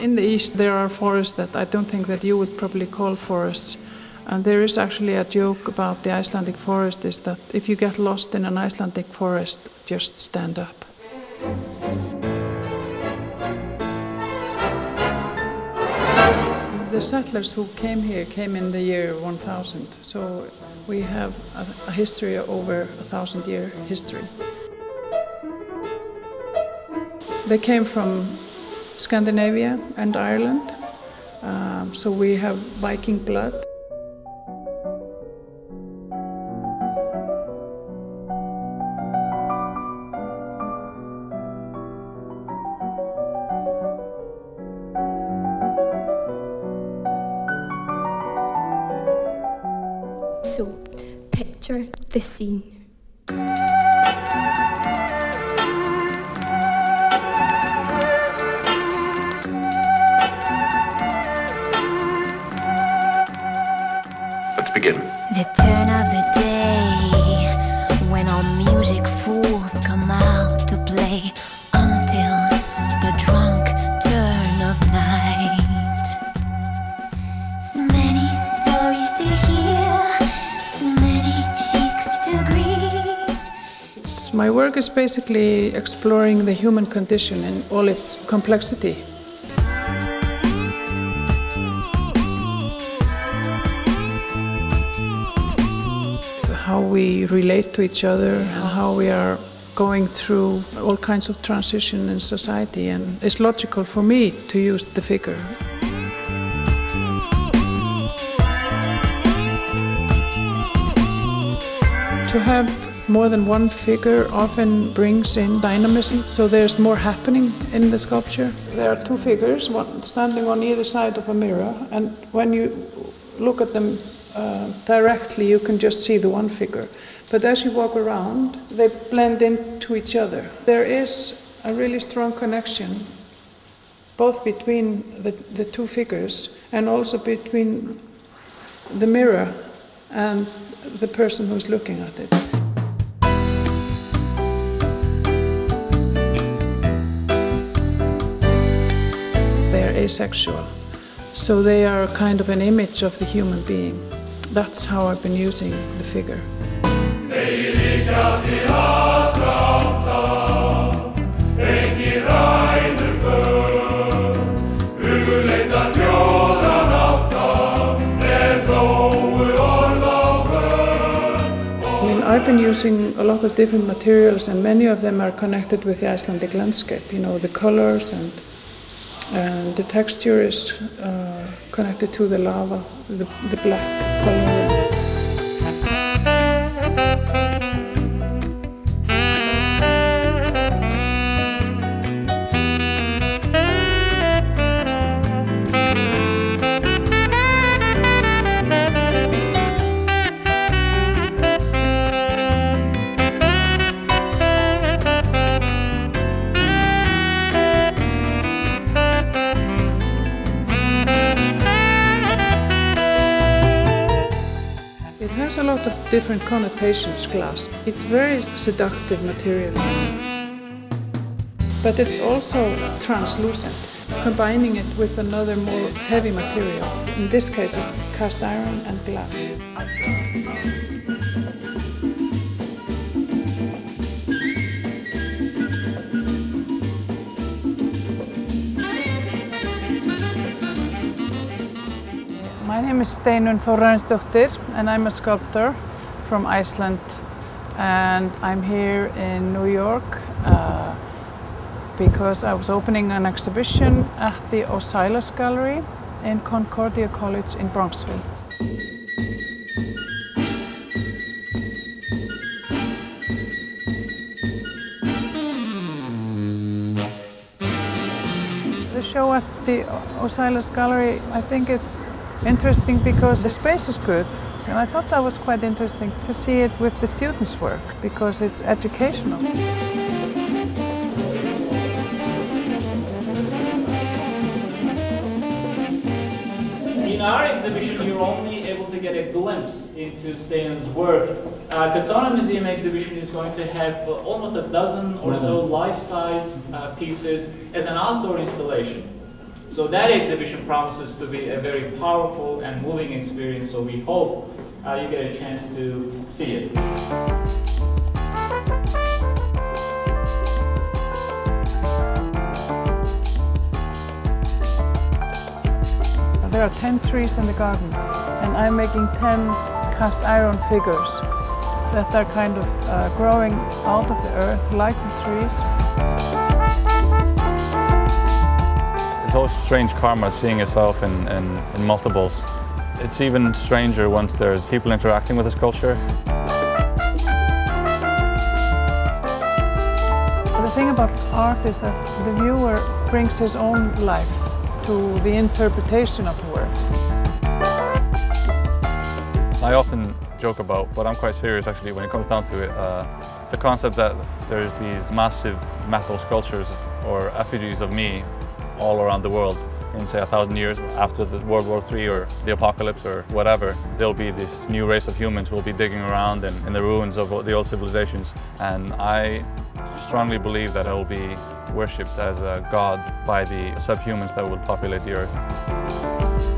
In the east, there are forests that I don't think that you would probably call forests. And there is actually a joke about the Icelandic forest is that if you get lost in an Icelandic forest, just stand up. The settlers who came here came in the year 1000, so we have a, a history over a thousand year history. They came from Scandinavia and Ireland, um, so we have Viking blood. So, picture the scene. Fools come out to play until the drunk turn of night. So many stories to hear, so many cheeks to greet. It's- My work is basically exploring the human condition in all its complexity. How we relate to each other and how we are going through all kinds of transition in society. And it's logical for me to use the figure. To have more than one figure often brings in dynamism, so there's more happening in the sculpture. There are two figures, one standing on either side of a mirror, and when you look at them uh, directly, you can just see the one figure. But as you walk around, they blend into each other. There is a really strong connection both between the, the two figures and also between the mirror and the person who's looking at it. They're asexual, so they are kind of an image of the human being. That's how I've been using the figure. I've been using a lot of different materials, and many of them are connected with the Icelandic landscape. You know, the colors and and the texture is uh, connected to the lava, the, the black 可以。Lot of different connotations, glass. It's very seductive material. But it's also translucent, combining it with another more heavy material. In this case, it's cast iron and glass. My name is Steinun Þórarinsdóttir and I'm a sculptor from Iceland and I'm here in New York uh, because I was opening an exhibition at the Osiris Gallery in Concordia College in Bronxville. The show at the Osiris Gallery, I think it's interesting because the space is good. And I thought that was quite interesting to see it with the students' work because it's educational. In our exhibition, you're only able to get a glimpse into Steinunn's work. Uh, Katonah Museum exhibition is going to have uh, almost a dozen or so life-size uh, pieces as an outdoor installation. So that exhibition promises to be a very powerful and moving experience, so we hope uh, you get a chance to see it. There are 10 trees in the garden, and I'm making 10 cast iron figures that are kind of uh, growing out of the earth like the trees. It's always strange karma seeing yourself in, in, in multiples. It's even stranger once there's people interacting with the sculpture. The thing about art is that the viewer brings his own life to the interpretation of the work. I often joke about, but I'm quite serious actually when it comes down to it, uh, the concept that there's these massive metal sculptures or effigies of me all around the world in say a thousand years after the World War III or the apocalypse or whatever, there'll be this new race of humans who will be digging around in, in the ruins of the old civilizations. And I strongly believe that I will be worshipped as a god by the subhumans that will populate the earth.